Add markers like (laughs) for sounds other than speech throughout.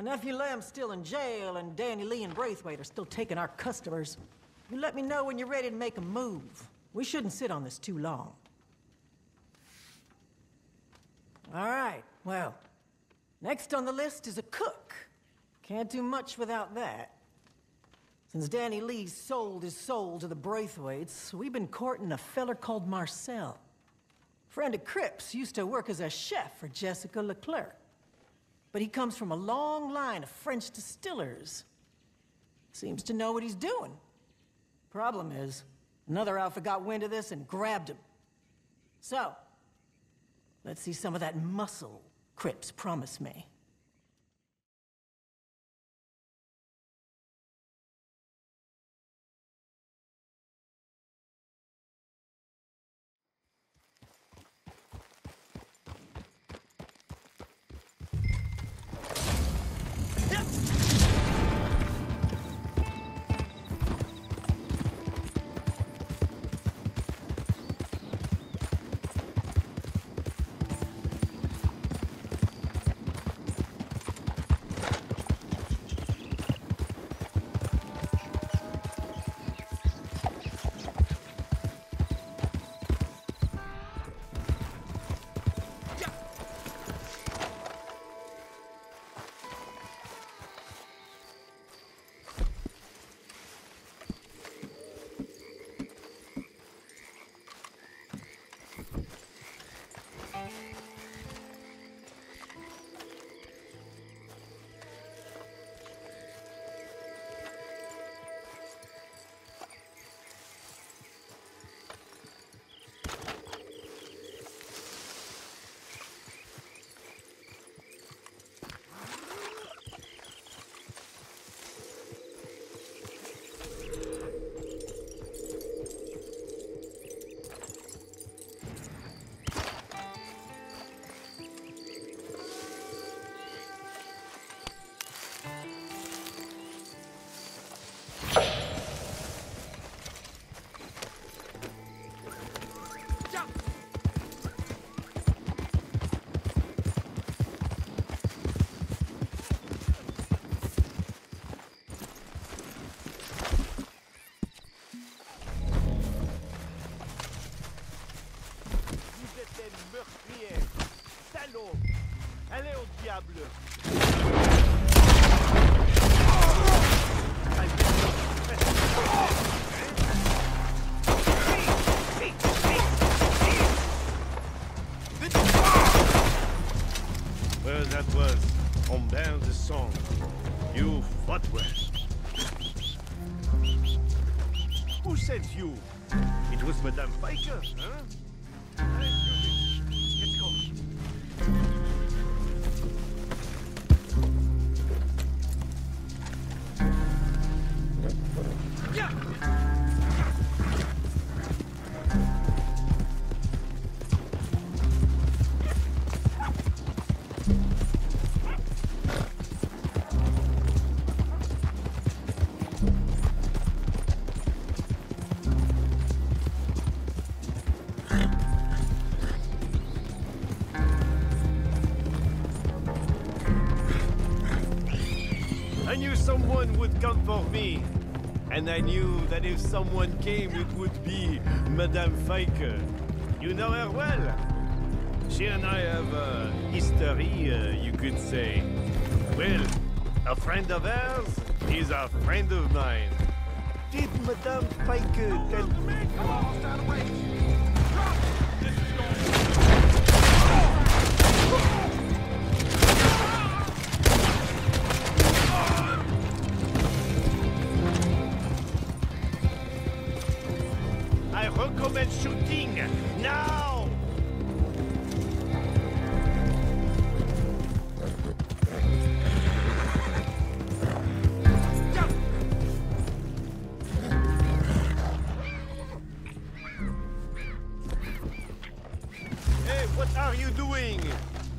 My nephew Lamb's still in jail, and Danny Lee and Braithwaite are still taking our customers. You let me know when you're ready to make a move. We shouldn't sit on this too long. All right, well, next on the list is a cook. Can't do much without that. Since Danny Lee sold his soul to the Braithwaites, we've been courting a feller called Marcel. Friend of Cripps used to work as a chef for Jessica Leclerc. But he comes from a long line of French distillers. Seems to know what he's doing. Problem is, another alpha got wind of this and grabbed him. So, let's see some of that muscle Cripps promised me. first. Knew someone would come for me. And I knew that if someone came, it would be Madame Fike. You know her well. She and I have a history, uh, you could say. Well, a friend of hers is a friend of mine. Did Madame Fike tell? Doing?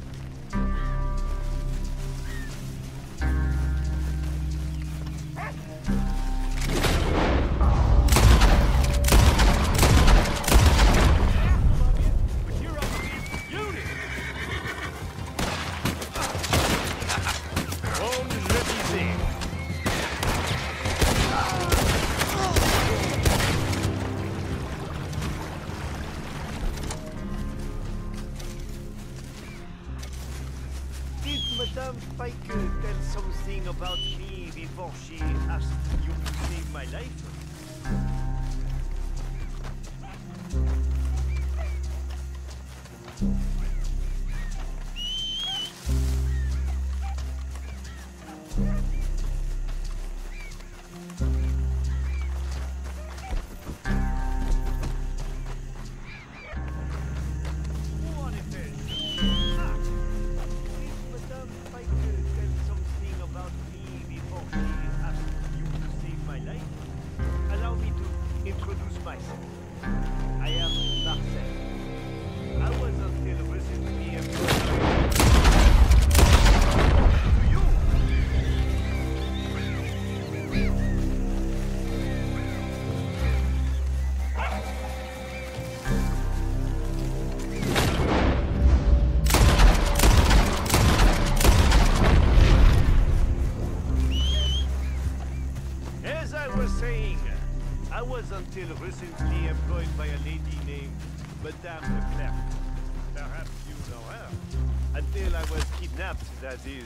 That is.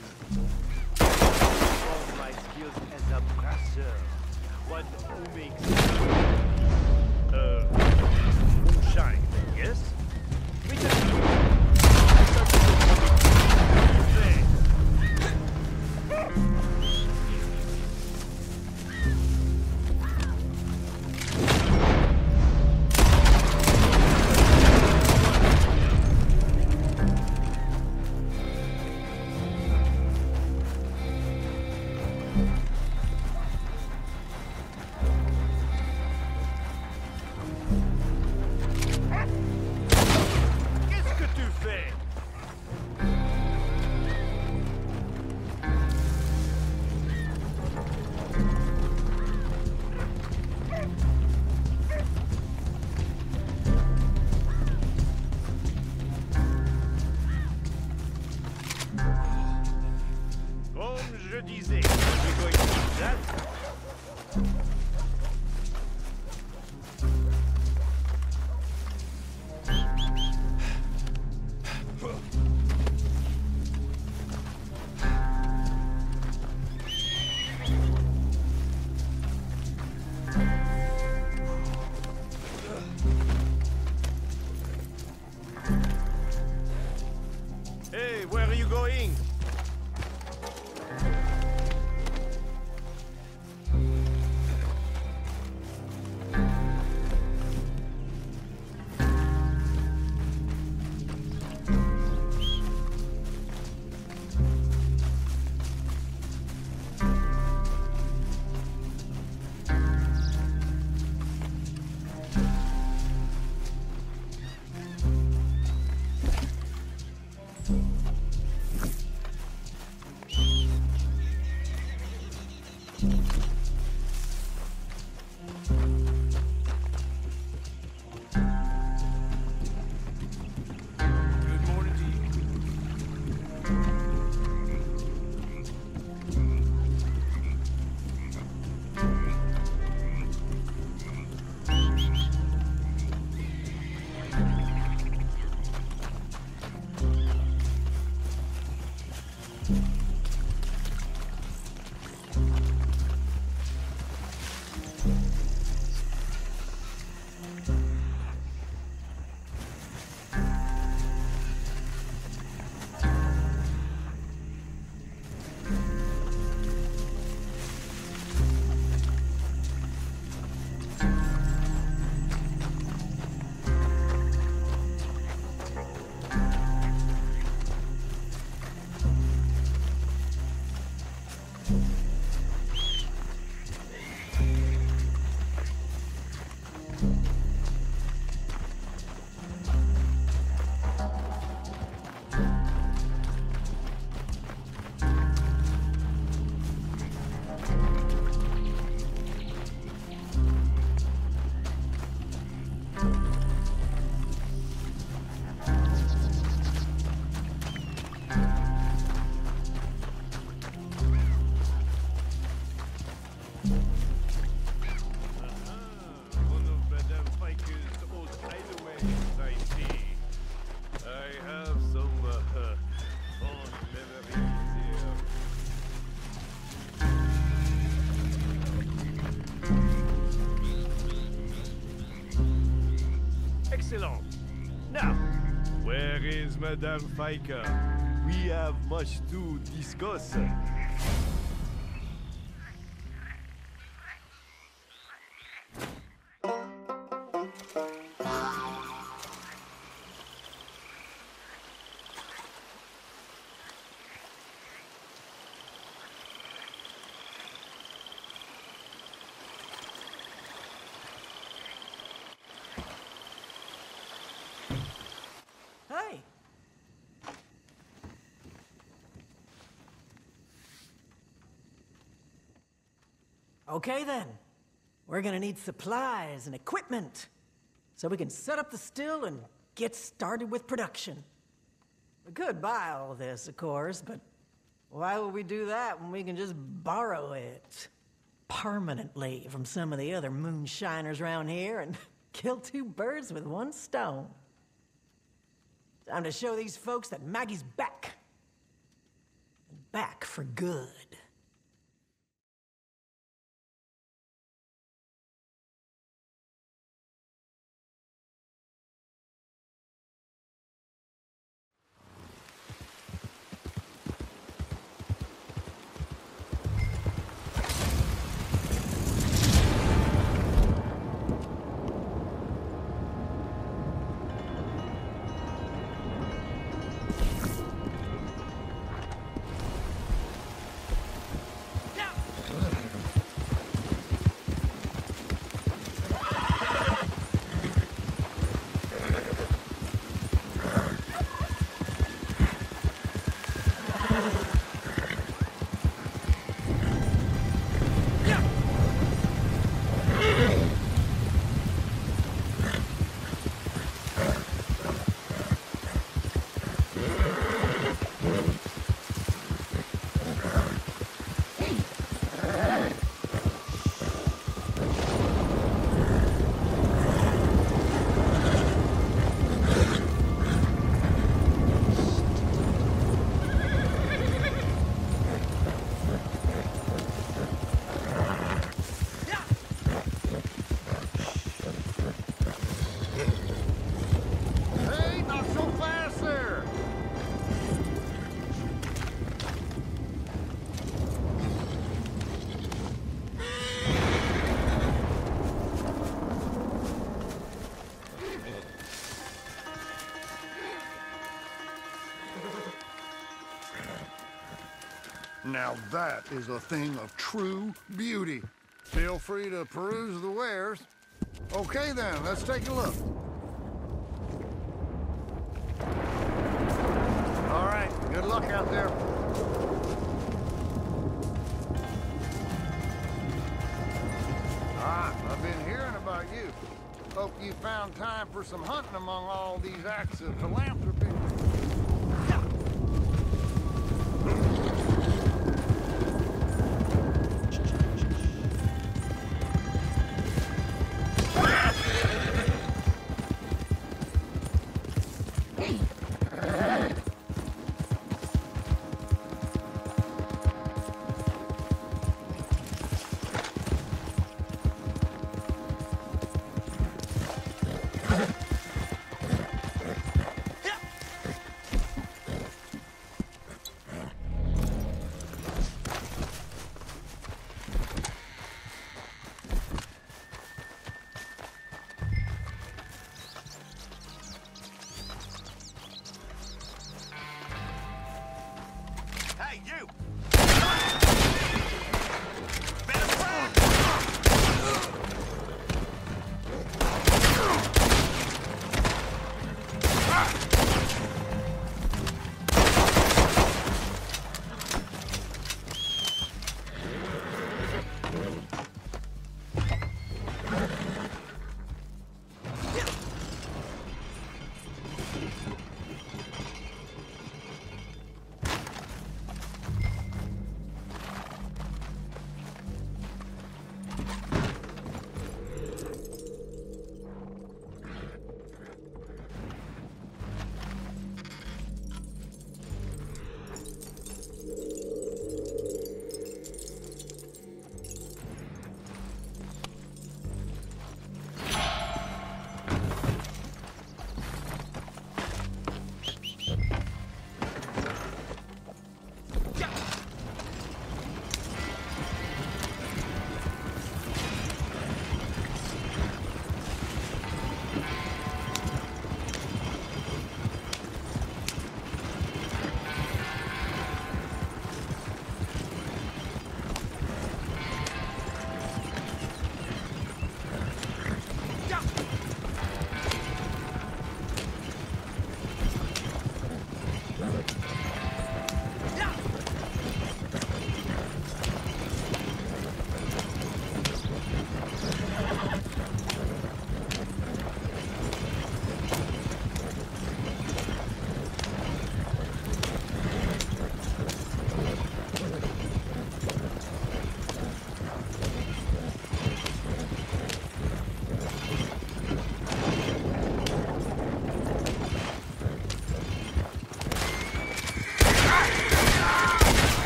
Madame Fike? We have much to discuss. Okay then. We're gonna need supplies and equipment so we can set up the still and get started with production. We could buy all this, of course, but why would we do that when we can just borrow it permanently from some of the other moonshiners around here and (laughs) kill two birds with one stone? Time to show these folks that Maggie's back. Back for good. Now that is a thing of true beauty. Feel free to peruse the wares. Okay then, let's take a look. All right, good luck out there. Ah, I've been hearing about you. Hope you found time for some hunting among all these acts of philanthropy.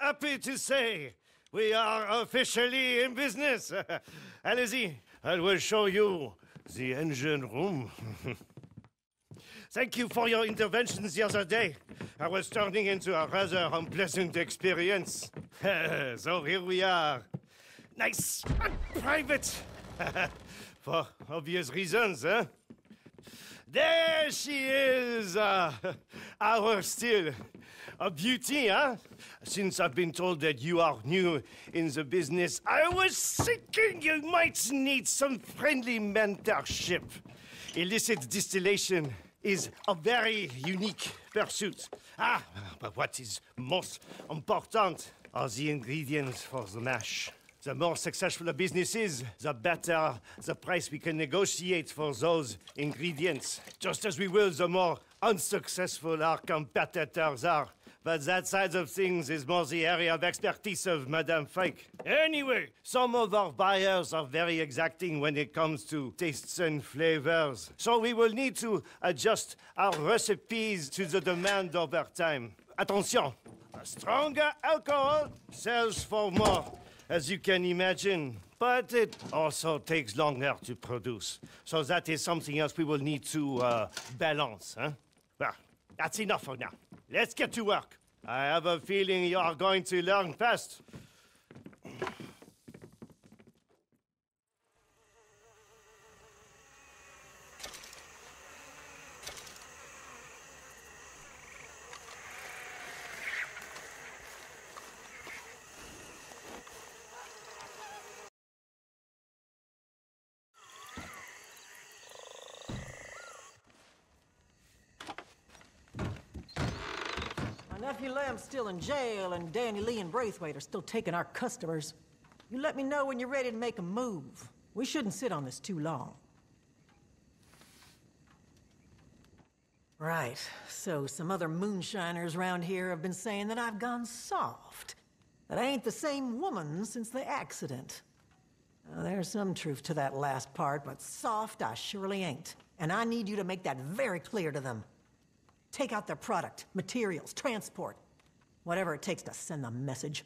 happy to say we are officially in business. (laughs) Allez-y, I will show you the engine room. (laughs) Thank you for your interventions the other day. I was turning into a rather unpleasant experience. (laughs) so here we are. Nice and private. for obvious reasons, huh? There she is, uh, (laughs) our still. A beauty, huh? Since I've been told that you are new in the business, I was thinking you might need some friendly mentorship. Illicit distillation is a very unique pursuit. Ah, but what is most important are the ingredients for the mash. The more successful a business is, the better the price we can negotiate for those ingredients. Just as we will, the more unsuccessful our competitors are. But that side of things is more the area of expertise of Madame Fike. Anyway, some of our buyers are very exacting when it comes to tastes and flavors. So we will need to adjust our recipes to the demand over time. Attention, a stronger alcohol sells for more, as you can imagine. But it also takes longer to produce. So that is something else we will need to uh, balance. Huh? Well, that's enough for now. Let's get to work. I have a feeling you are going to learn fast. My nephew In jail, and Danny Lee and Braithwaite are still taking our customers. You let me know when you're ready to make a move. We shouldn't sit on this too long. Right, so some other moonshiners around here have been saying that I've gone soft. That I ain't the same woman since the accident. Now, there's some truth to that last part, but soft I surely ain't. And I need you to make that very clear to them. Take out their product, materials, transport, whatever it takes to send the message.